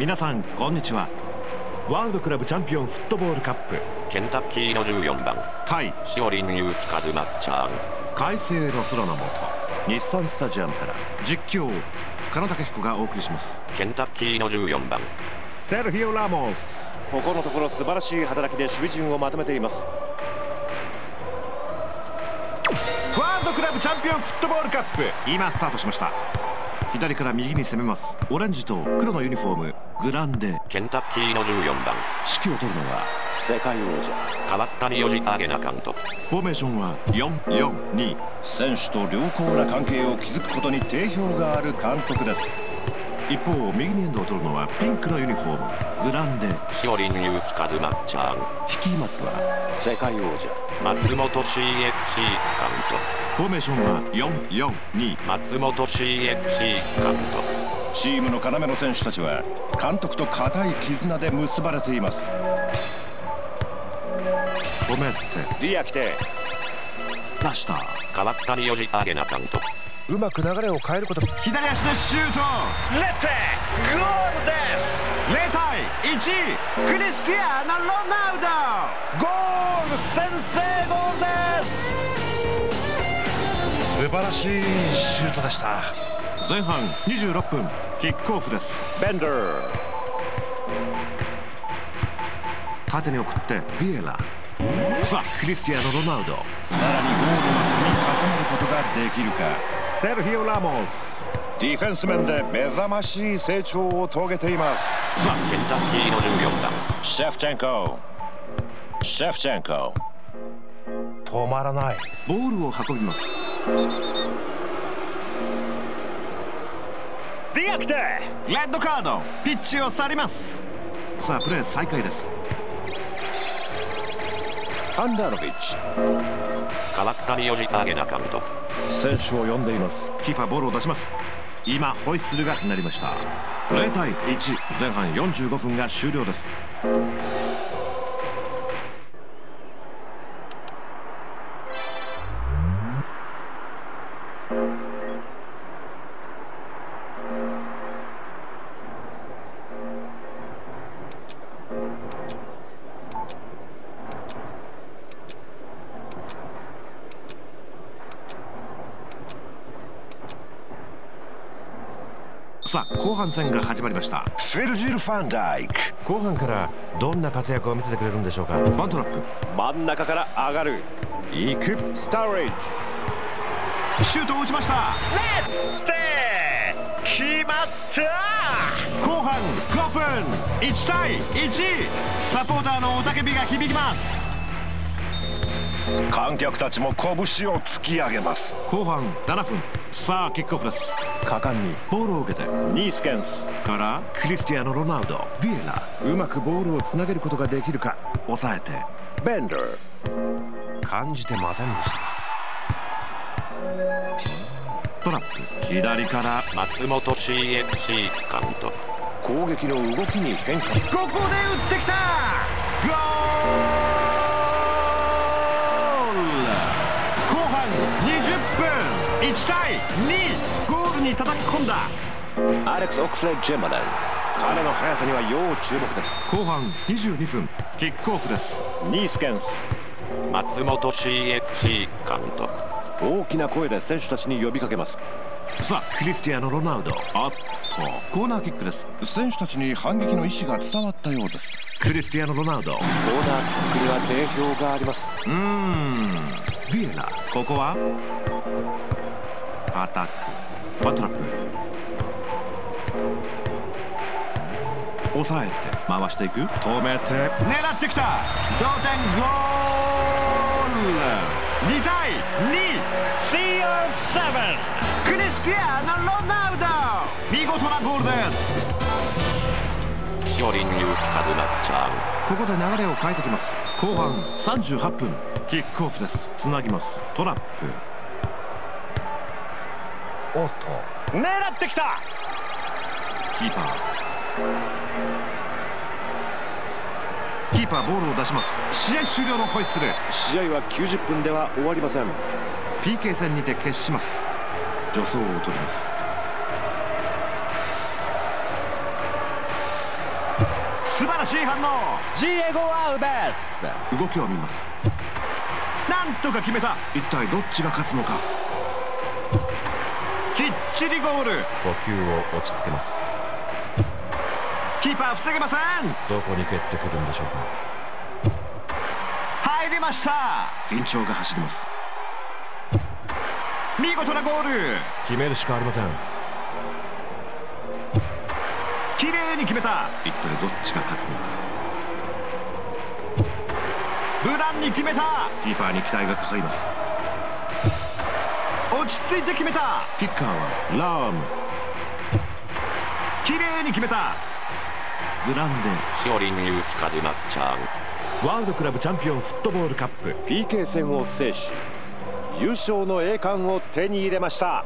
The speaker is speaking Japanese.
皆さんこんにちは。ワールドクラブチャンピオンフットボールカップ。ケンタッキーの14番。対しおりんゆうきかずまちゃん快晴の空の下。日産スタジアムから。実況金武彦がお送りします。ケンタッキーの14番。セルヒオ・ラモス。ここのところ素晴らしい働きで守備陣をまとめています。ワールドクラブチャンピオンフットボールカップ。今スタートしました左から右に攻めます。オレンジと黒のユニフォームグランデ。ケンタッキーの14番。指揮を執るのは世界王者。川谷よじあげな監督。フォーメーションは442選手と良好な関係を築くことに定評がある監督です。一方右にエンドを取るのはピンクのユニフォームグランデ。しおりんゆうきかずまちゃん。率いますは世界王者松本 CFC 監督フォーメーションは442松本 CFC 監督。チームの要の選手たちは監督と固い絆で結ばれています。止めて。リア来て。出した。川谷よじあげな監督。うまく流れを変えること。左足でシュート。レッテ。ゴールです。0対1クリスティアーノ・ロナウド。ゴール先制素晴らしいシュートでした。前半26分キックオフです。ベンダー縦に送ってビエラさあクリスティアーノ・ロナウド。さらにゴールを積み重ねることができるか。セルヒオ・ラモスディフェンス面で目覚ましい成長を遂げています。さあケンタッキーの14番シェフチェンコ。シェフチェンコ。止まらない。ボールを運びますディアクテレッドカードピッチを去ります。さあプレー再開です。アンダーノビッチ川谷よじあげな監督。選手を呼んでいます。キーパーボールを出します。今ホイッスルが鳴りました。0対1前半45分が終了ですさあ後半戦が始まりました。フィルジル・ファンダイク。後半からどんな活躍を見せてくれるんでしょうかバントラップ真ん中から上がるいくスターレッジシュートを打ちました。レッテ決まった。後半5分1対1サポーターの雄たけびが響きます。観客たちも拳を突き上げます。後半7分さあキックオフです。果敢にボールを受けて。ニースケンスからクリスティアーノ・ロナウド。ビエラ。うまくボールをつなげることができるか。抑えて。ベンダー。感じてませんでしたトラップ。左から松本 CFC 監督。攻撃の動きに変化。ここで打ってきた！ゴール！1対2ゴールに叩き込んだ。アレックス・オックスレッジェマネン彼の速さには要注目です。後半22分。キックオフです。ニースケンス。松本 CFC 監督大きな声で選手たちに呼びかけます。さあクリスティアーノ・ロナウド。あっと。コーナーキックです。選手たちに反撃の意思が伝わったようです。クリスティアーノ・ロナウド。コーナーキックには定評があります。うーん。ビエラここは？アタック。ワントラップ。抑えて。回していく。止めて。狙ってきた。同点ゴール2対2 CO7 クリスティアーノ・ロナウド。見事なゴールです。しおりんゆうきかずなちゃんここで流れを変えてきます。後半38分。キックオフです。つなぎます。トラップ。おっと。狙ってきた。キーパーキーパーボールを出します。試合終了のホイッスル。試合は90分では終わりません。PK 戦にて決します。助走を取ります。素晴らしい反応。ジエゴ・アウベス。動きを見ます。なんとか決めた。一体どっちが勝つのか。きっちりゴール。呼吸を落ち着けますキーパー防げません。どこに蹴ってくるんでしょうか。入りました。緊張が走ります。見事なゴール。決めるしかありません。綺麗に決めた。一体どっちが勝つのか。無難に決めた。キーパーに期待がかかります。落ち着いて決めた。キッカーはラーム。綺麗に決めたグランデ。勝利に行き風なっちゃう。ワールドクラブチャンピオンフットボールカップ。PK 戦を制し優勝の栄冠を手に入れました